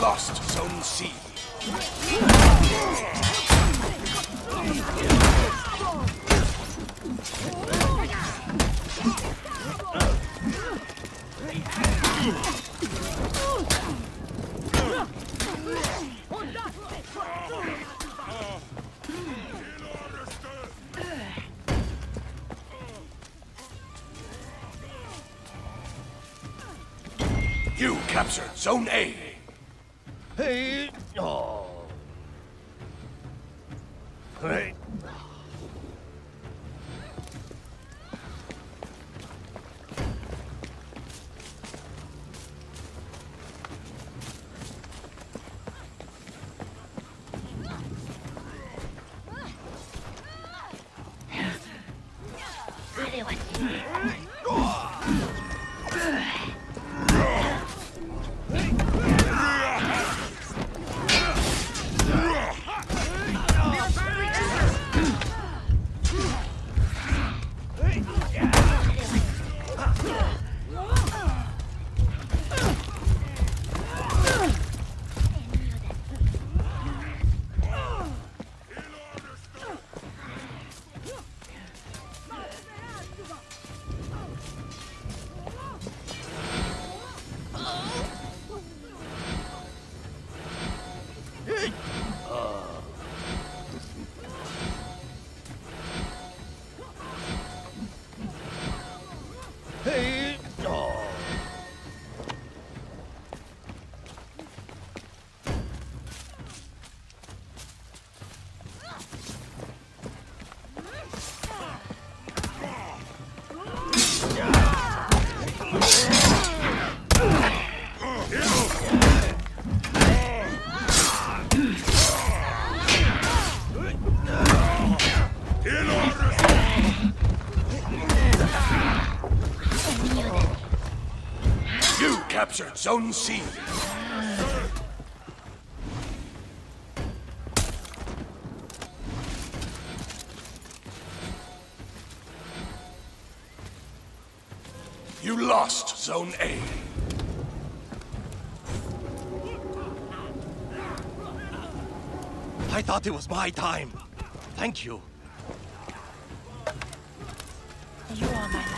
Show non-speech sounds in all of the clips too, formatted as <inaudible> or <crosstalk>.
lost Zone C. You captured Zone A. Hey. <laughs> captured Zone C. You lost Zone A. I thought it was my time. Thank you. You are my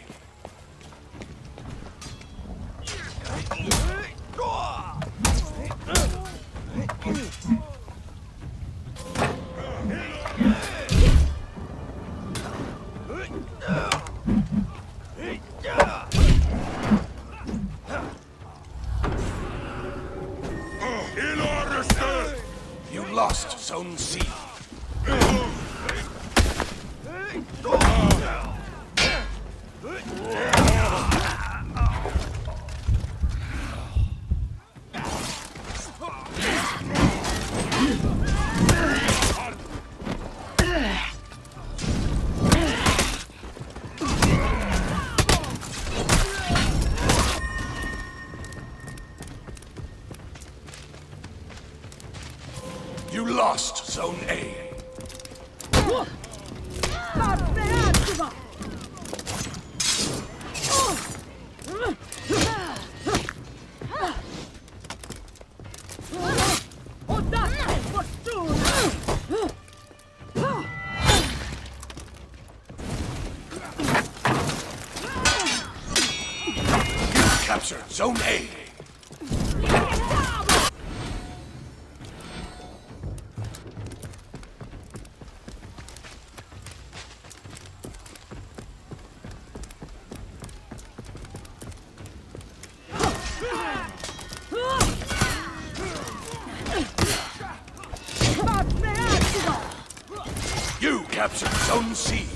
You lost Zone A. Zone A. You captured Zone C.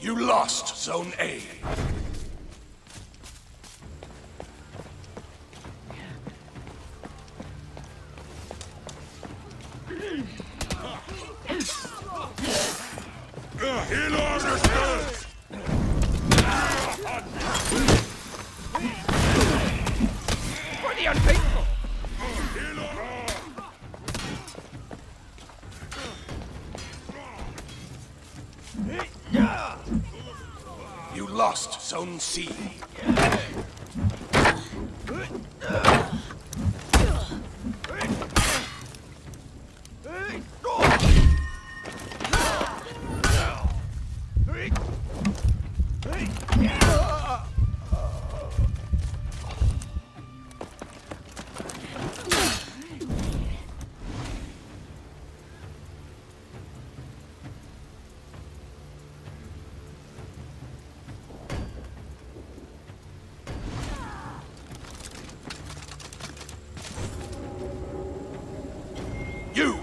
You lost Zone A. the unfaithful. You lost Zone C.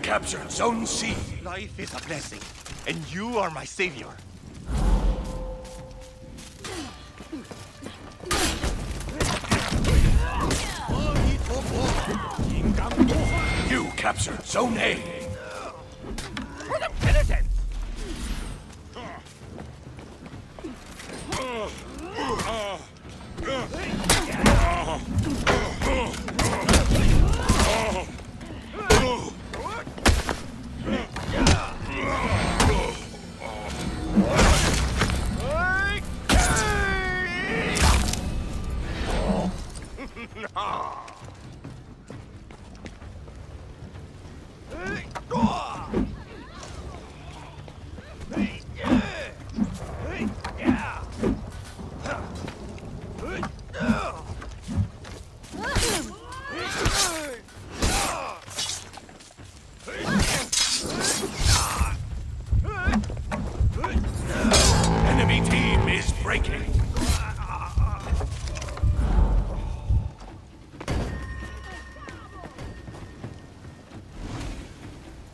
captured Zone C. Life is a blessing, and you are my savior. You captured Zone A. breaking.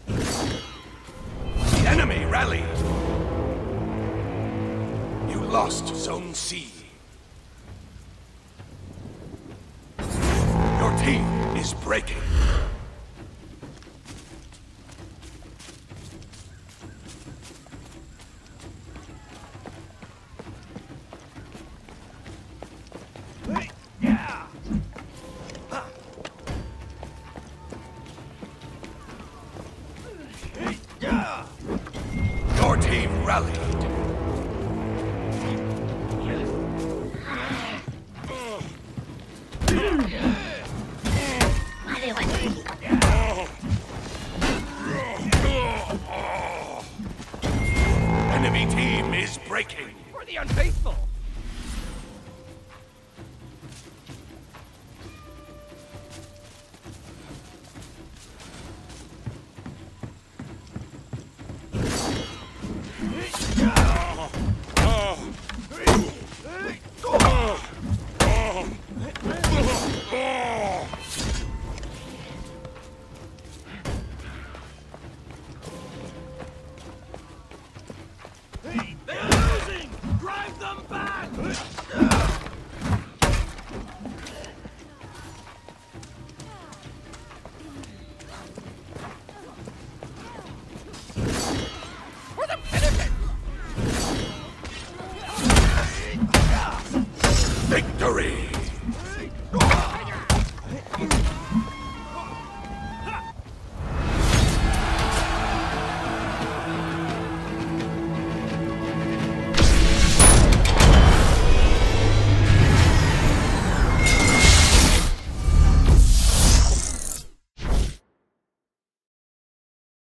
The enemy rallied. You lost Zone C. Your team is breaking. Rallied. Enemy team is breaking.